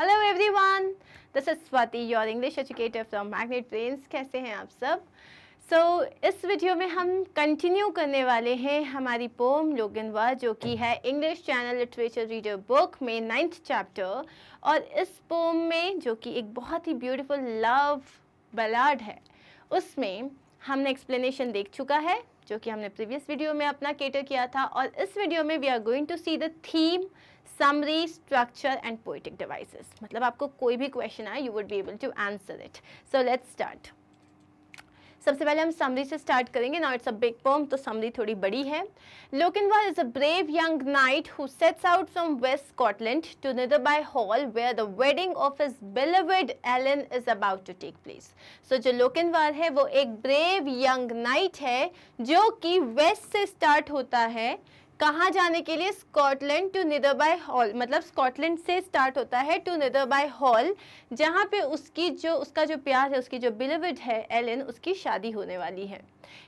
Hello everyone this is Swati your English educator from Magnet Brains कैसे हैं आप सब? सो so, इस वीडियो में हम कंटिन्यू करने वाले हैं हमारी पोम लोगनवा जो कि है English channel literature reader book में नाइन्थ चैप्टर और इस पोम में जो कि एक बहुत ही ब्यूटीफुल लव बलाड है उसमें हमने एक्सप्लेनेशन देख चुका है जो कि हमने प्रीवियस वीडियो में अपना केटर किया था। और इस वीडियो में we are going to see the theme summary structure and poetic devices मतलब आपको कोई भी क्वेश्चन आए you would be able to answer it so let's start सबसे पहले हम समरी से स्टार्ट करेंगे. Now it's a big poem तो समरी थोड़ी बड़ी है. Lochinvar is a brave young knight who sets out from West Scotland to Netherby Hall where the wedding of his beloved Ellen is about to take place so जो Lochinvar है, वो एक brave young night है, जो कि waste से start होता है कहाँ जाने के लिए स्कॉटलैंड टू निदरबाई हॉल मतलब स्कॉटलैंड से स्टार्ट होता है टू निदरबाई हॉल जहाँ पे उसकी जो, उसका जो प्यार है, उसकी जो बिलविड है एलन उसकी शादी होने वाली है।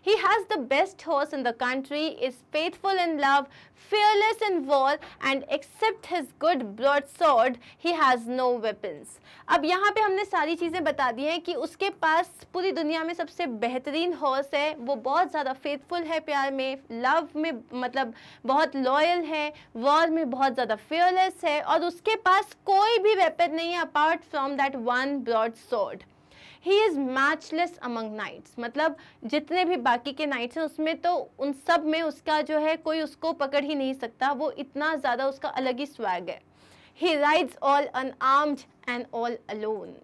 He has the best horse in the country, is faithful in love, fearless in war, and except his good broadsword, he has no weapons. अब यहाँ पे हमने सारी चीज़ें बता दी हैं कि उसके पास पूरी दुनिया में सबसे बेहतरीन हॉर्स है वो बहुत ज़्यादा फेथफुल है प्यार में लव में मतलब बहुत लॉयल है वॉर में बहुत ज़्यादा फेयरलेस है और उसके पास कोई भी वेपन नहीं है apart from that one broad sword he is matchless among knights मतलब जितने भी बाकी के नाइट्स हैं, उसमें तो उन सब में उसका जो है, कोई उसको पकड़ ही नहीं सकता। वो इतना ज़्यादा उसका अलग ही स्वैग है। He rides all unarmed and all alone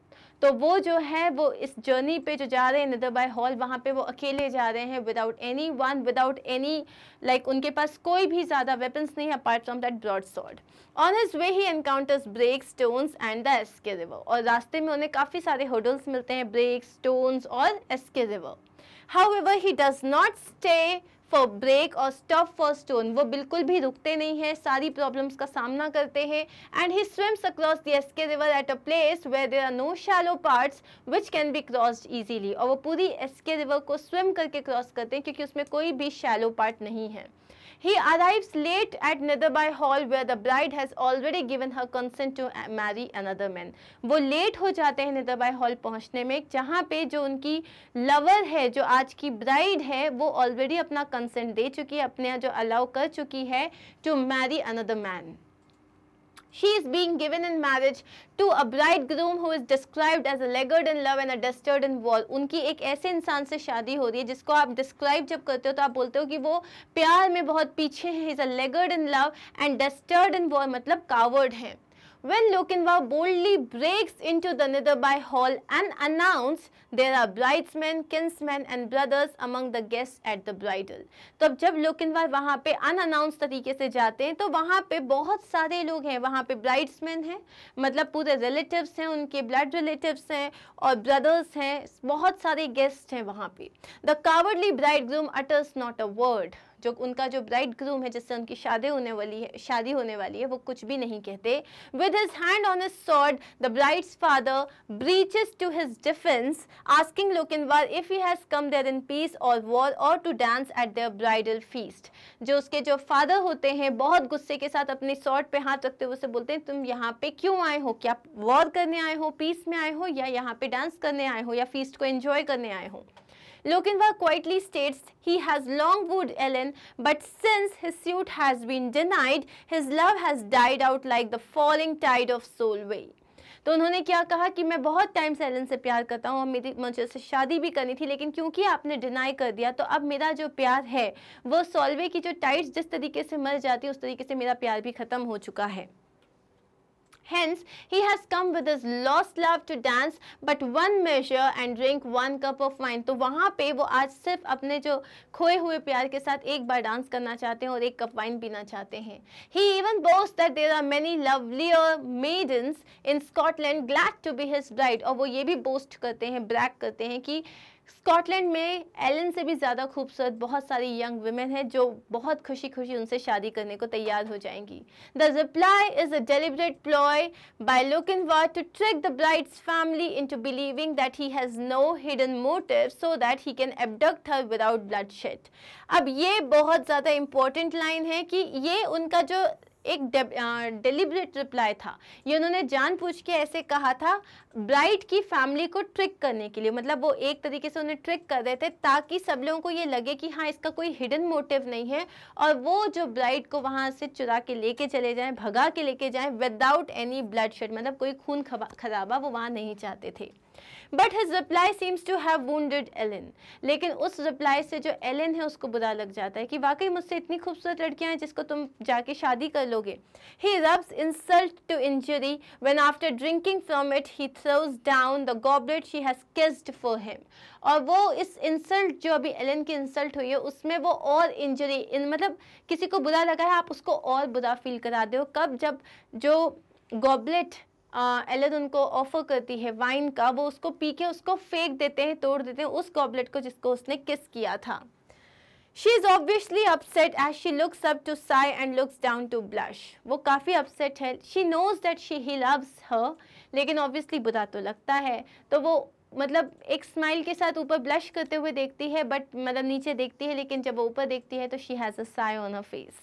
तो वो जो है, वो इस जर्नी पे जो जा रहे हैं निदर बाय हॉल वहाँ पे वो अकेले जा रहे हैं without any one without any like उनके पास कोई भी ज़्यादा वेपन्स नहीं है apart from that broad sword on his way he encounters brake stones and the Esk river और रास्ते में उन्हें काफ़ी सारे होडल्स मिलते हैं ब्रेक स्टोन्स और Esk river however he does not stay for brake और स्टॉप फॉर स्टोन वो बिल्कुल भी रुकते नहीं है, सारी प्रॉब्लम्स का सामना करते हैं। And he swims across the Esk river at a place where there are no shallow parts which can be cross easily और वो पूरी एसके रिवर को स्विम करके क्रॉस करते हैं, क्योंकि उसमें कोई भी शैलो पार्ट नहीं है। He arrives late at Netherby Hall where the bride has already given her consent to marry another man. वो late हो जाते हैं Netherby Hall पहुँचने में जहाँ पे जो उनकी lover है जो आज की bride है वो already अपना consent दे चुकी है अपने जो allow कर चुकी है to marry another man She is being given in marriage to a bridegroom who is described as a laggard in love and a dastard in war. उनकी एक ऐसे इंसान से शादी हो रही है जिसको आप डिस्क्राइब जब करते हो तो आप बोलते हो कि वो प्यार में बहुत पीछे हैं is a laggard in love and dastard in war मतलब कावर्ड है When Lokinva boldly breaks into the Nidhabai hall and announces there are bridesmen, kinsmen and brothers among the guests at the bridal. तो अब जब लोकिनवार वहाँ पे unannounced तरीके से जाते हैं तो वहाँ पे बहुत सारे लोग हैं। वहाँ पे ब्राइड्समैन हैं मतलब पूरे रिलेटिव्स हैं उनके ब्लड रिलेटिव्स हैं और ब्रदर्स हैं बहुत सारे गेस्ट हैं वहाँ पे। The cowardly bride groom utters not a word जो उनका जो ब्राइड ग्रूम है, जिससे उनकी शादी होने वाली है, शादी होने वाली है, वो कुछ भी नहीं कहते। With his hand on sword the bride's father breaches to his defence asking Lochinvar if he has come there in peace और वॉर और to dance at their bridal feast जो उसके जो फादर होते हैं, बहुत गुस्से के साथ अपनी सॉर्ड पे हाथ रखते हुए उसे बोलते हैं, तुम यहाँ पे क्यों आए हो? क्या वॉर करने आए हो? पीस में आए हो? या यहाँ पे डांस करने आए हो? या फीस्ट को एंजॉय करने आए हो? Lokinva quietly states he has long wooed Ellen, but since his suit has been denied, his love has died out like the falling tide of Solway. तो उन्होंने क्या कहा कि मैं बहुत टाइम से एलन से प्यार करता हूँ और मेरी मुझे उससे शादी भी करनी थी लेकिन क्योंकि आपने डिनाई कर दिया तो अब मेरा जो प्यार है वो सॉल्वे की जो टाइट्स जिस तरीके से मर जाती है उस तरीके से मेरा प्यार भी ख़त्म हो चुका है Hence, he has come with his lost love to dance, but one measure and drink one cup of wine. तो वहाँ पे वो आज सिर्फ़ अपने जो खोए हुए प्यार के साथ एक बार डांस करना चाहते हैं और एक कप वाइन पीना चाहते हैं He even boasts that there are many lovelier maidens in Scotland glad to be his bride. और वो ये भी बोस्ट करते हैं ब्रैक करते हैं कि स्कॉटलैंड में एलन से भी ज़्यादा खूबसूरत बहुत सारी यंग वुमेन हैं जो बहुत खुशी खुशी उनसे शादी करने को तैयार हो जाएँगी। The reply is a deliberate ploy by Lochinvar to trick the bride's family into believing that he has no hidden motive so that he can abduct her without bloodshed अब ये बहुत ज़्यादा इंपॉर्टेंट लाइन है कि ये उनका जो एक डिलिबरेट रिप्लाई था। ये उन्होंने जानबूझ के ऐसे कहा था ब्राइड की फैमिली को ट्रिक करने के लिए। मतलब वो एक तरीके से उन्हें ट्रिक कर रहे थे ताकि सब लोगों को ये लगे कि हाँ इसका कोई हिडन मोटिव नहीं है और वो जो ब्राइड को वहाँ से चुरा के लेके चले जाएँ, भगा के लेके जाएँ विदाउट एनी ब्लड शेड मतलब कोई खून खराबा वो वहाँ नहीं चाहते थे। But his reply seems to have wounded Ellen लेकिन उस रिप्लाई से जो एलिन है, उसको बुरा लग जाता है कि वाकई मुझसे इतनी खूबसूरत लड़कियाँ हैं जिसको तुम जाके शादी कर लोगे। He rubs insult to injury when after drinking from it he throws down the goblet she has kissed for him और वो इस इंसल्ट जो अभी एलन की इंसल्ट हुई है, उसमें वो और इंजरी इन मतलब किसी को बुरा लगा है, आप उसको और बुरा फील करा दो कब जब जो गॉबलेट एलन उनको ऑफ़र करती है वाइन का, वो उसको पी के उसको फेंक देते हैं, तोड़ देते हैं उस गॉबलेट को जिसको उसने किस किया था। She is obviously upset as she looks up to sigh and looks down to blush वो काफ़ी अपसेट है। She knows that she he loves her लेकिन ऑब्वियसली बुरा तो लगता है। तो वो मतलब एक स्माइल के साथ ऊपर ब्लश करते हुए देखती है बट मतलब नीचे देखती है, लेकिन जब वो ऊपर देखती है तो she has a sigh on a face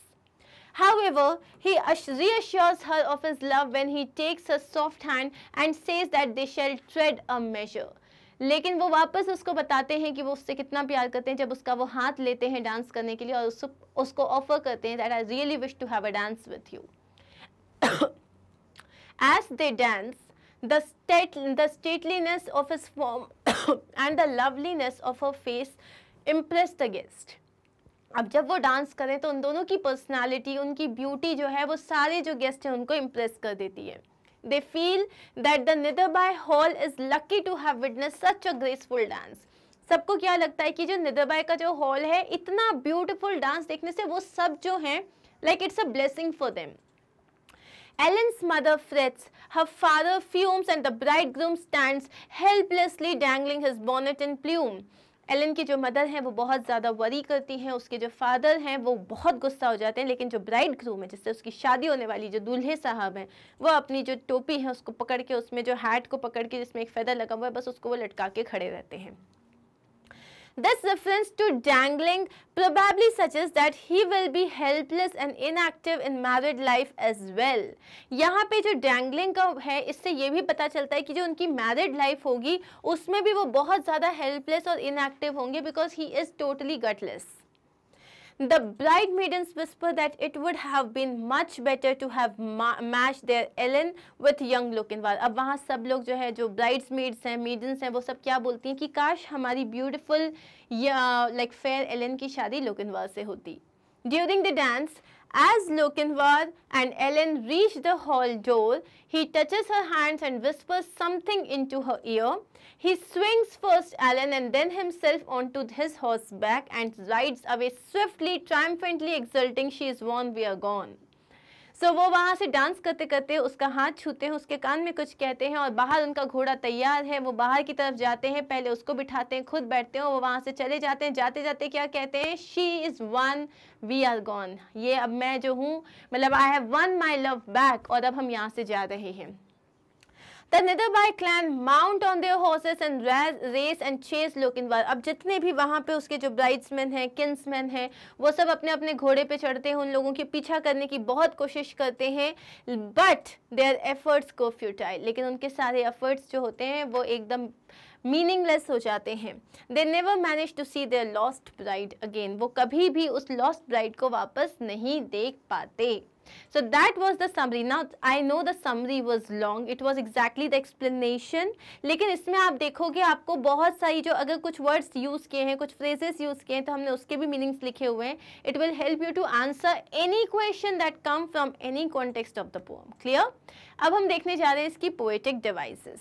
However, he reassures her of his love when he takes her soft hand and says that they shall tread a measure. लेकिन वो वापस उसको बताते हैं कि वो उससे कितना प्यार करते हैं जब उसका वो हाथ लेते हैं डांस करने के लिए और उसको उसको ऑफर करते हैं that I really wish to have a dance with you as they dance the state the stateliness of his form and the loveliness of her face impressed the guest अब जब वो डांस करें तो उन दोनों की पर्सनालिटी उनकी beauty जो है वो सारे जो गेस्ट हैं उनको इम्प्रेस कर देती है। They feel that the Netherby Hall is lucky to have witness such a graceful dance सबको क्या लगता है कि जो निदरबाई का जो हॉल है इतना ब्यूटीफुल डांस देखने से वो सब जो हैं like it's a blessing for them Ellen's mother frets, her father fumes and the bridegroom stands helplessly dangling his bonnet and plume. Ellen की जो मदर हैं, वो बहुत ज़्यादा वरी करती हैं, उसके जो फादर हैं, वो बहुत गुस्सा हो जाते हैं, लेकिन जो ब्राइड ग्रूम है, जिससे उसकी शादी होने वाली जो दूल्हे साहब हैं, वो अपनी जो टोपी है, उसको पकड़ के, उसमें जो हैट को पकड़ के, जिसमें एक फेदर लगा हुआ है, बस उसको वो लटका के खड़े रहते हैं। This reference to dangling probably suggests that he will be helpless and inactive in married life as well. यहाँ पे जो dangling का है इससे ये भी पता चलता है कि जो उनकी married life होगी उसमें भी वो बहुत ज़्यादा helpless और inactive होंगे because he is totally gutless. The bridemaidens whisper that it would have been much better to have ma matched their Ellen with young Lokinwal. अब वहाँ सब लोग जो है जो bridesmaids हैं maidens हैं वो सब क्या बोलती हैं कि काश हमारी beautiful या like fair Ellen की शादी लोकिनवाल से होती. During the dance, As Lokinvar and Ellen reach the hall door, he touches her hands and whispers something into her ear. He swings first Ellen and then himself onto his horseback and rides away swiftly, triumphantly exulting she is won, we are gone. सो वो वहाँ से dance करते करते उसका हाथ छूते हैं, उसके कान में कुछ कहते हैं और बाहर उनका घोड़ा तैयार है, वो बाहर की तरफ़ जाते हैं, पहले उसको बिठाते हैं, खुद बैठते हैं वो वहाँ से चले जाते हैं। जाते जाते क्या कहते हैं? She is won we are gone ये अब मैं जो हूँ मतलब I have won my love back और अब हम यहाँ से जा रहे हैं। The Nidabai clan mount on their horses and race and chase Lokinwar. अब जितने भी वहाँ पे उसके जो ब्राइड्समैन हैं किन्समैन हैं, वो सब अपने अपने घोड़े पे चढ़ते हैं, उन लोगों के पीछा करने की बहुत कोशिश करते हैं but their efforts go futile लेकिन उनके सारे एफर्ट्स जो होते हैं, वो एकदम मीनिंगलेस हो जाते हैं। They never manage to see their lost bride again वो कभी भी उस लॉस्ट ब्राइड को वापस नहीं देख पाते। So that was the summary. Now I know the summary was long. It was exactly the explanation. लेकिन इसमें आप देखोगे आपको बहुत सारी जो अगर कुछ words use किए हैं कुछ phrases use किए हैं तो हमने उसके भी meanings लिखे हुए हैं It will help you to answer any question that come from any context of the poem. Clear? अब हम देखने जा रहे हैं इसकी poetic devices.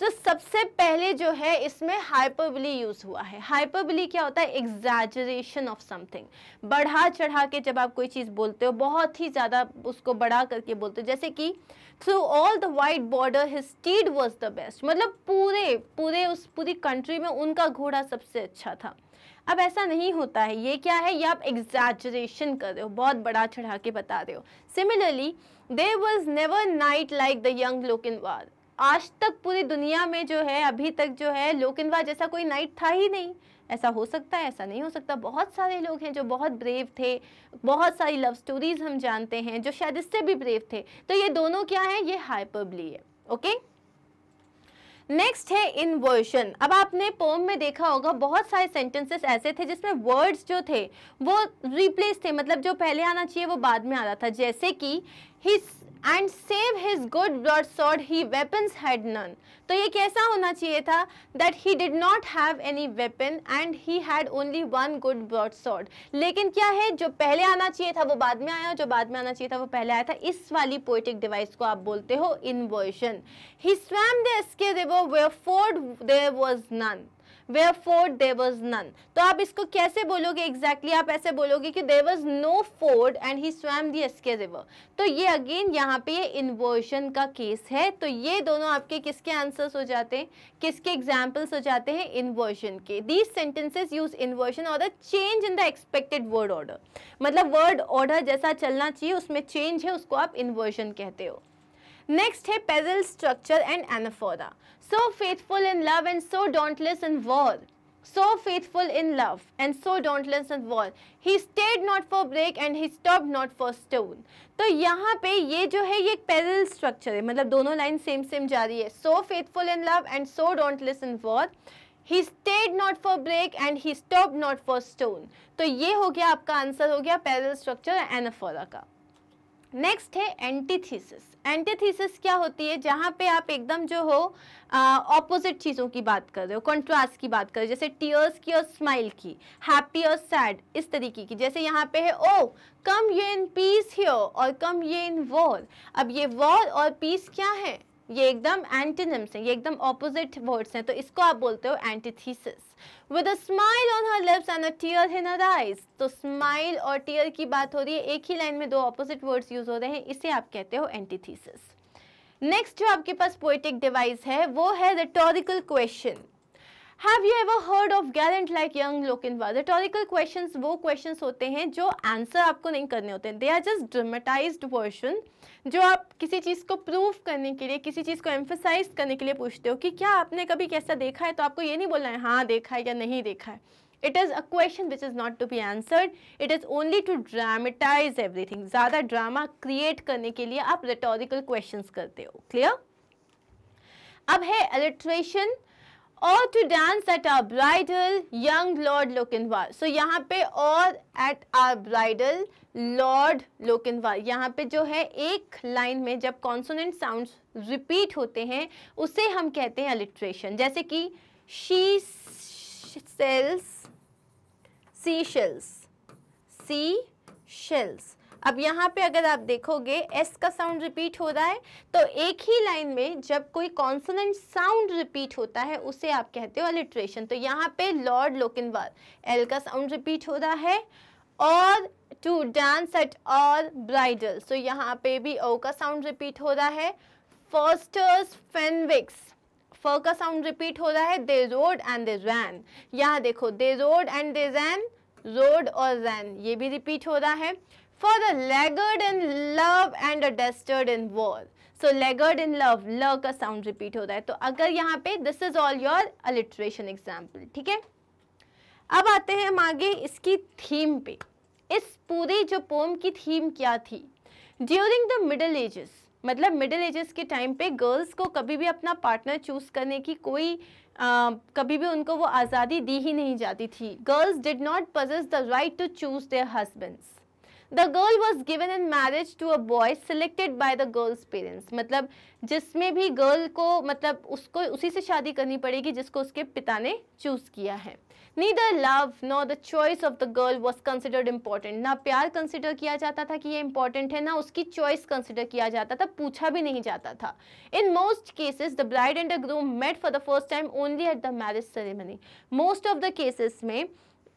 तो so, सबसे पहले जो है इसमें हाइपरबली यूज़ हुआ है। हाइपरबली क्या होता है? एग्जैजरेशन ऑफ़ समथिंग बढ़ा चढ़ा के जब आप कोई चीज़ बोलते हो बहुत ही ज़्यादा उसको बढ़ा करके बोलते हो। जैसे कि through all the wide border his steed was the best मतलब पूरे पूरे उस पूरी कंट्री में उनका घोड़ा सबसे अच्छा था। अब ऐसा नहीं होता है। ये क्या है? ये आप एग्जैजरेशन कर रहे हो बहुत बड़ा चढ़ा के बता रहे हो। Similarly there was never knight like the young वार आज तक पूरी दुनिया में जो है, अभी तक जो है, लोकिनवा जैसा कोई नाइट था ही नहीं। ऐसा हो सकता है, ऐसा नहीं हो सकता। बहुत सारे लोग हैं जो बहुत ब्रेव थे, बहुत सारी लव स्टोरीज हम जानते हैं, जो शायद इससे भी ब्रेव थे। तो ये दोनों क्या है? ये हाइपरबली है ओके नेक्स्ट है इन्वर्शन अब आपने पोम में देखा होगा, बहुत सारे सेंटेंसेस ऐसे थे जिसमें वर्ड्स जो थे, वो रिप्लेस थे। मतलब जो पहले आना चाहिए, वो बाद में आ रहा था। जैसे कि he and save his good broad sword he weapons had none तो ये कैसा होना चाहिए था? That he did not have any weapon and he had only one good broad sword लेकिन क्या है? जो पहले आना चाहिए था, वो बाद में आया जो बाद में आना चाहिए था, वो पहले आया था। इस वाली पोइटिक डिवाइस को आप बोलते हो inversion he swam the Esk ford there was none where there was none तो आप इसको कैसे बोलोगे एग्जैक्टली exactly? आप ऐसे बोलोगे कि there was no ford and he swam the Esk river तो ये अगेन यहाँ पे ये इन्वर्शन का केस है. तो ये दोनों आपके किसके आंसर्स हो जाते हैं? किसके एग्जाम्पल्स हो जाते हैं? इन्वर्शन के. दीज सेंटेंसेज यूज़ इन्वर्शन और the change in the expected word order मतलब वर्ड ऑर्डर जैसा चलना चाहिए, उसमें चेंज है, उसको आप इन्वर्शन कहते हो. नेक्स्ट है parallel structure and anaphora so faithful in love and so dauntless in war. So faithful in love and so dauntless in war. He stayed not for break and he stopped not for stone. तो यहाँ पे ये जो है, ये एक parallel structure है मतलब दोनों लाइन सेम सेम जा रही है so faithful in love and so dauntless in war he stayed not for brake and he stop not for stone तो ये हो गया आपका आंसर हो गया पैरल स्ट्रक्चर एनाफोरा का नेक्स्ट है एंटीथीसिस एंटीथीसिस क्या होती है? जहाँ पे आप एकदम जो हो ऑपोजिट चीज़ों की बात कर रहे हो कॉन्ट्रास्ट की बात कर रहे हो, जैसे टीयर्स की और स्माइल की हैप्पी और सैड इस तरीके की। जैसे यहाँ पे है ओ कम ये इन पीस हियर और कम ये इन वॉर अब ये वॉर और पीस क्या है? ये एकदम एंटीनम्स हैं, ये एकदम ऑपोजिट वर्ड्स हैं तो इसको आप बोलते हो antithesis with a smile on her lips and a tear in her eyes तो स्माइल और टीयर की बात हो रही है, एक ही लाइन में दो ऑपोजिट वर्ड्स यूज़ हो रहे हैं, इसे आप कहते हो एंटीथीसिस नेक्स्ट जो आपके पास पोएटिक डिवाइस है, वो है rhetorical question have you ever heard of gallant like young Lochinvar rhetorical questions वो क्वेश्चंस होते हैं जो आंसर आपको नहीं करने होते. They are just dramatised version जो आप किसी चीज़ को प्रूव करने के लिए, किसी चीज़ को एम्फोसाइज करने के लिए पूछते हो कि क्या आपने कभी कैसा देखा है? तो आपको ये नहीं बोलना है हाँ देखा है या नहीं देखा है. It is a question which is not to be answered it is only to dramatise everything ज़्यादा ड्रामा क्रिएट करने के लिए आप रिटोरिकल क्वेश्चन करते हो. क्लियर अब है एलिट्रेशन और to dance at our bridal young lord Lochinvar so यहाँ पे और at our bridal lord Lochinvar यहाँ पे जो है एक लाइन में जब कॉन्सोनेंट साउंड्स रिपीट होते हैं, उसे हम कहते हैं अलिट्रेशन जैसे कि she sells sea shells sea shells अब यहाँ पे अगर आप देखोगे एस का साउंड रिपीट हो रहा है तो एक ही लाइन में जब कोई कॉन्सोनेंट साउंड रिपीट होता है, उसे आप कहते हो अलिट्रेशन तो यहाँ पे लॉर्ड लोकिनवार एल का साउंड रिपीट हो रहा है और to dance at all bridal so यहाँ पे भी ओ का साउंड रिपीट हो रहा है. फर्स्टर्स फेनविक्स फ का साउंड रिपीट हो रहा है. दे रोड एंड दे रैन यहाँ देखो they rode and they ran rode और रैन ये भी रिपीट हो रहा है. For the laggard in love and a dastard in war. So laggard in love, ल का sound repeat रहा है। तो अगर यहाँ पे this is all your alliteration example, ठीक है? अब आते हैं हम आगे इसकी थीम पे। इस पूरी जो पोम की थीम क्या थी? ड्यूरिंग द मिडल एजेस मतलब मिडिल एजेस के टाइम पे गर्ल्स को कभी भी अपना पार्टनर चूज़ करने की कोई आ, कभी भी उनको वो आज़ादी दी ही नहीं जाती थी। Girls did not possess the right to choose their husbands the girl was given in marriage to a boy selected by the girl's parents मतलब जिसमें भी गर्ल को मतलब उसको, उसी से शादी करनी पड़ेगी जिसको उसके पिता ने चूज़ किया है। Neither love nor the choice of the girl was considered important ना प्यार कंसिडर किया जाता था कि ये इंपॉर्टेंट है, ना उसकी चॉइस कंसिडर किया जाता था, पूछा भी नहीं जाता था। In most cases the bride and the groom met for the first time only at the marriage ceremony most of the cases में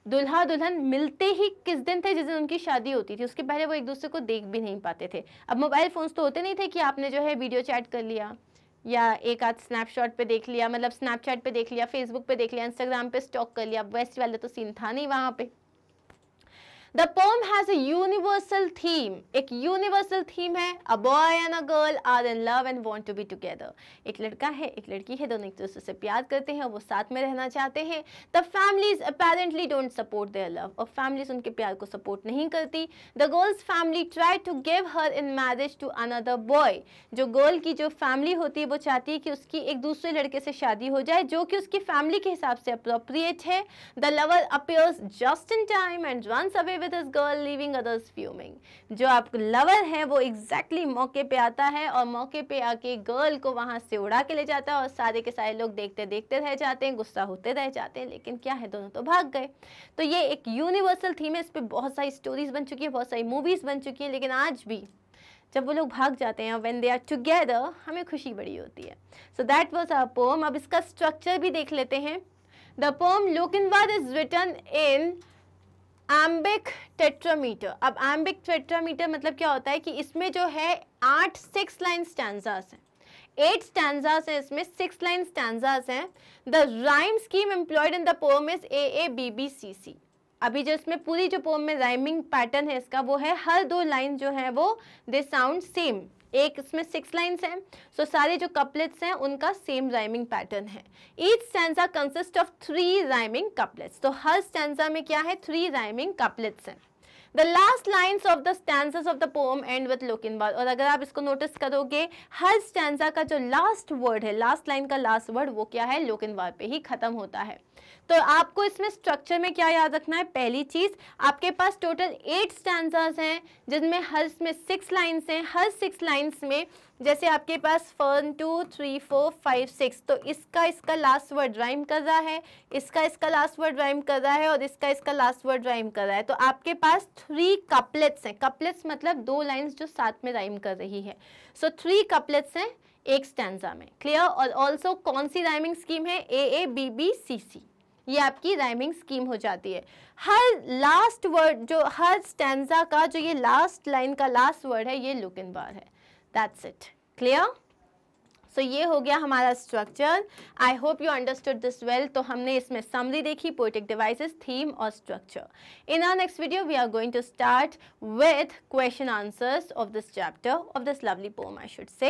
दुल्हा दुल्हन मिलते ही किस दिन थे? जिस दिन उनकी शादी होती थी। उसके पहले वो एक दूसरे को देख भी नहीं पाते थे। अब मोबाइल फ़ोन्स तो होते नहीं थे कि आपने जो है वीडियो चैट कर लिया, या एक आध स्नैपशॉट पे देख लिया मतलब स्नैपचैट पे देख लिया, फेसबुक पे देख लिया, इंस्टाग्राम पे स्टॉक कर लिया। वेस्ट वाले तो सीन था नहीं वहाँ पे। The poem has universal theme एक यूनिवर्सल थीम है. A boy and a girl are in love and want to be together एक लड़का है, एक लड़की है. दोनों एक दूसरे से प्यार करते हैं और वो साथ में रहना चाहते हैं. The families apparently don't support their love और फैमिलीज़ उनके प्यार को सपोर्ट नहीं करती. The girl's family try to give her in marriage to another boy जो गर्ल की जो फैमिली होती है, वो चाहती है कि उसकी एक दूसरे लड़के से शादी हो जाए, जो कि उसकी फैमिली के हिसाब से अप्रोप्रिएट है. The lover appears just in time and run away with his girl leaving others fuming जो आप लवर है, वो एग्जैक्टली exactly मौके पे आता है और मौके पे आके गर्ल को वहाँ से उड़ा के ले जाता है और सारे के सारे लोग देखते देखते रह जाते हैं, गुस्सा होते रह जाते हैं, लेकिन क्या है, दोनों तो भाग गए। तो ये एक यूनिवर्सल थीम है, इस पर बहुत सारी स्टोरीज बन चुकी है, बहुत सारी मूवीज़ बन चुकी है, लेकिन आज भी जब वो लोग भाग जाते हैं वेन दे आर टुगेदर हमें खुशी बड़ी होती है। So that was our poem अब इसका स्ट्रक्चर भी देख लेते हैं। The poem Lochinvar is written in iambic tetrameter. अब एम्बिक टेट्रामीटर मतलब क्या होता है कि इसमें जो है आठ सिक्स लाइन स्टैंडर्स हैं। एट स्टैंडर्स हैं इसमें सिक्स लाइन स्टैंडर्स हैं। The rhyme scheme employed in the poem is A A B B C C अभी जो इसमें पूरी जो पोम में राइमिंग पैटर्न है इसका, वो है हर दो लाइन जो है वो दे साउंड सेम एक, इसमें सिक्स लाइन्स हैं। सो so, सारे जो कपलेट्स हैं, उनका सेम राइमिंग पैटर्न है। Each stanza consist of three rhyming couplets तो हर स्टैंडा में क्या है? थ्री राइमिंग कपलेट्स हैं। The last lines of the stanza of the poem end with in और अगर आप इसको नोटिस करोगे, हर स्टैंडा का जो लास्ट वर्ड है लास्ट लाइन का लास्ट वर्ड वो क्या है? लुक इन पे ही खत्म होता है। तो आपको इसमें स्ट्रक्चर में क्या याद रखना है? पहली चीज़, आपके पास टोटल एट स्टैंडर्स हैं, जिनमें हर, में सिक्स लाइन्स हैं। हर सिक्स लाइन्स में जैसे आपके पास one, two, three, four, five, six तो इसका इसका लास्ट वर्ड राइम कर रहा है? इसका इसका लास्ट वर्ड राइम कर रहा है और इसका इसका लास्ट वर्ड राइम कर रहा है? तो आपके पास थ्री कपलेट्स हैं। कपलेट्स मतलब दो लाइन्स जो साथ में राइम कर रही है। सो थ्री कपलेट्स हैं एक स्टैंडा में। क्लियर और ऑल्सो कौन सी राइमिंग स्कीम है? ए ए बी बी सी सी ये आपकी राइमिंग स्कीम हो जाती है। हर लास्ट वर्ड जो, हर स्टैंडा का जो ये लास्ट लाइन का लास्ट वर्ड है, ये लुक इन बार है। दैट्स इट क्लियर सो ये हो गया हमारा structure I hope you understood this well तो हमने इसमें समरी देखी पोइटिक डिवाइसेस थीम और structure in our next video we are going to start with question answers of this chapter of this lovely poem I should say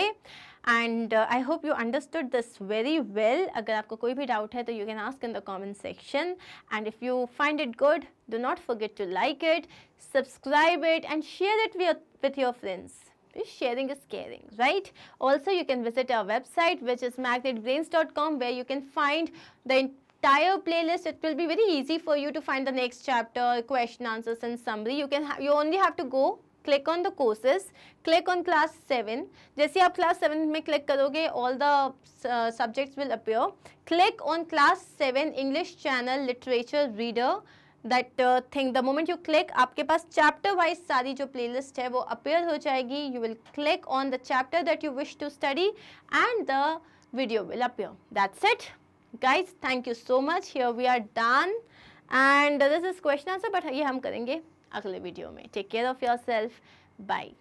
and I hope you understood this very well अगर आपको कोई भी doubt है तो you can ask in the comment section and if you find it good do not forget to like it subscribe it and share it with your friends. sharing is caring right also you can visit our website which is magnetbrains.com where you can find the entire playlist it will be very easy for you to find the next chapter question answers and summary you can you only have to go click on the courses click on class 7 जैसे आप class 7 में click करोगे all the uh, subjects will appear click on class 7 English channel literature reader That thing the moment you click आपके पास chapter wise सारी जो play list है, वो अपेयर हो जाएगी। You will click on the chapter that you wish to study and the video will appear that's it guys thank you so much here we are done and this is question answer but ये हम करेंगे अगले video में. Take care of yourself bye